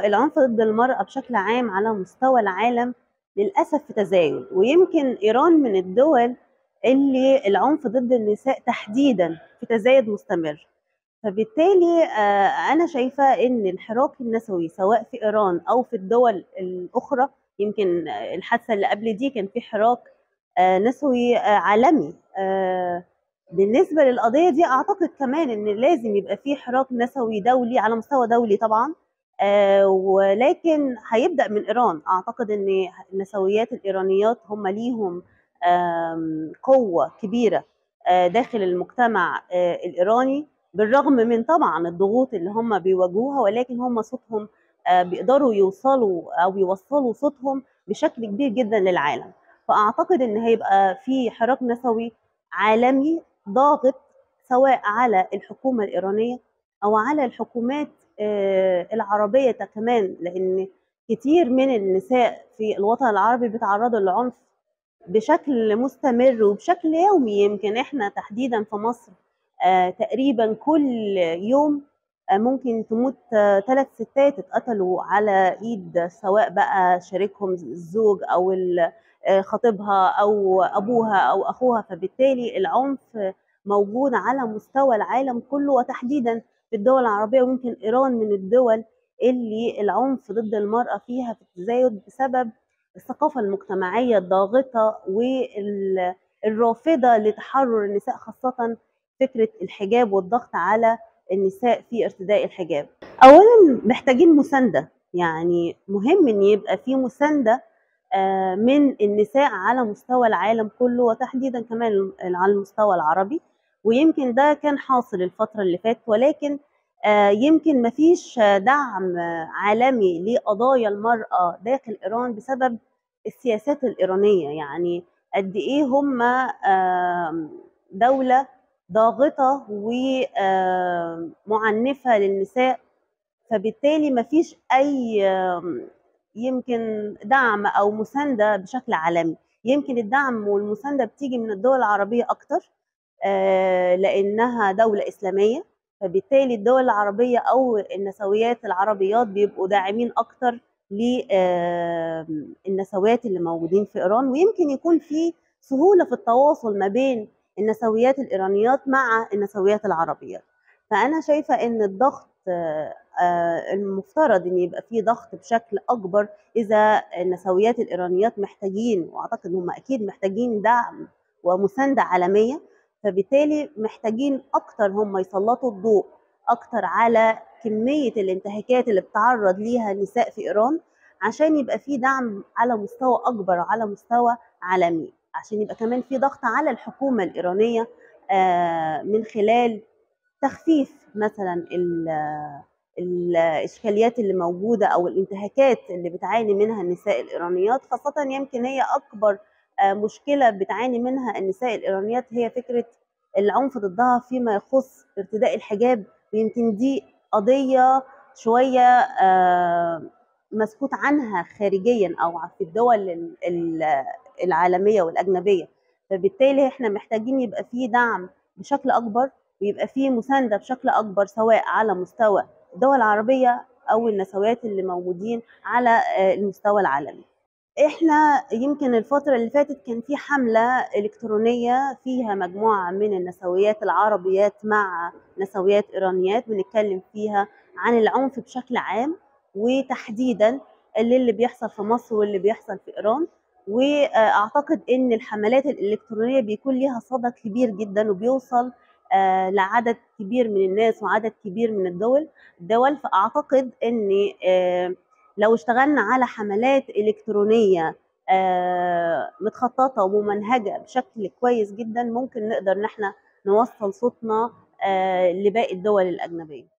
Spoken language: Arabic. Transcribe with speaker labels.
Speaker 1: العنف ضد المرأة بشكل عام على مستوى العالم للأسف في تزايد ويمكن إيران من الدول اللي العنف ضد النساء تحديدا في تزايد مستمر. فبالتالي آه، أنا شايفة إن الحراك النسوي سواء في إيران أو في الدول الأخرى يمكن الحادثة اللي قبل دي كان في حراك آه، نسوي آه، عالمي. بالنسبة للقضية دي أعتقد كمان إن لازم يبقى في حراك نسوي دولي على مستوى دولي طبعا. ولكن هيبدأ من إيران. أعتقد إن النسويات الإيرانيات هم ليهم قوة كبيرة آه، داخل المجتمع آه، الإيراني بالرغم من طبعا الضغوط اللي هم بيواجهوها ولكن هم صوتهم بيقدروا يوصلوا أو يوصلوا صوتهم بشكل كبير جدا للعالم. فأعتقد إن هيبقى في حراك نسوي عالمي ضاغط سواء على الحكومة الإيرانية أو على الحكومات آه، العربية كمان لأن كتير من النساء في الوطن العربي بيتعرضوا للعنف بشكل مستمر وبشكل يومي يمكن إحنا تحديدا في مصر آه تقريبا كل يوم آه ممكن تموت ثلاث آه ستات اتقتلوا على إيد سواء بقى شريكهم الزوج أو آه، خطيبها أو أبوها أو أخوها فبالتالي العنف موجود على مستوى العالم كله وتحديدا في الدول العربية ويمكن إيران من الدول اللي العنف ضد المرأة فيها في التزايد بسبب الثقافة المجتمعية الضاغطة والرافضة لتحرر النساء خاصة فكرة الحجاب والضغط على النساء في ارتداء الحجاب. أولا محتاجين مساندة يعني مهم إن يبقى في مساندة آه، من النساء على مستوى العالم كله وتحديدا كمان على المستوى العربي. ويمكن ده كان حاصل الفترة اللي فاتت ولكن آه، يمكن مفيش دعم عالمي لقضايا المرأة داخل إيران بسبب السياسات الإيرانية. يعني قد إيه هم دولة ضاغطة ومعنفة للنساء. فبالتالي مفيش أي يمكن دعم أو مساندة بشكل عالمي. يمكن الدعم والمساندة بتيجي من الدول العربية أكتر آه، لأنها دولة إسلامية فبالتالي الدول العربية أو النسويات العربيات بيبقوا داعمين أكتر للنسويات اللي موجودين في إيران ويمكن يكون في سهولة في التواصل ما بين النسويات الإيرانيات مع النسويات العربيات فأنا شايفة إن الضغط آه، المفترض إن يبقى في ضغط بشكل أكبر إذا النسويات الإيرانيات محتاجين وأعتقد هم أكيد محتاجين دعم ومساندة عالمية فبالتالي محتاجين أكتر هم يسلطوا الضوء أكتر على كمية الانتهاكات اللي بتعرض ليها النساء في إيران عشان يبقى في دعم على مستوى أكبر وعلى مستوى عالمي عشان يبقى كمان في ضغط على الحكومة الإيرانية آه، من خلال تخفيف مثلا الإشكاليات اللي موجودة أو الانتهاكات اللي بتعاني منها النساء الإيرانيات خاصة يمكن هي أكبر مشكلة بتعاني منها النساء الإيرانيات هي فكرة العنف ضدها فيما يخص ارتداء الحجاب ويمكن دي قضية شوية آه، مسكوت عنها خارجيا أو في الدول العالمية والأجنبية. فبالتالي إحنا محتاجين يبقى في دعم بشكل أكبر ويبقى في مساندة بشكل أكبر سواء على مستوى الدول العربية أو النسويات اللي موجودين على آه، المستوى العالمي. إحنا يمكن الفترة اللي فاتت كان في حملة إلكترونية فيها مجموعة من النسويات العربيات مع نسويات إيرانيات بنتكلم فيها عن العنف بشكل عام وتحديدا اللي بيحصل في مصر واللي بيحصل في إيران. وأعتقد إن الحملات الإلكترونية بيكون ليها صدى كبير جدا وبيوصل آه، لعدد كبير من الناس وعدد كبير من الدول. الدول فأعتقد إن آه، لو اشتغلنا على حملات إلكترونية آه، متخططة وممنهجة بشكل كويس جدا ممكن نقدر إن إحنا نوصل صوتنا آه، لباقي الدول الأجنبية.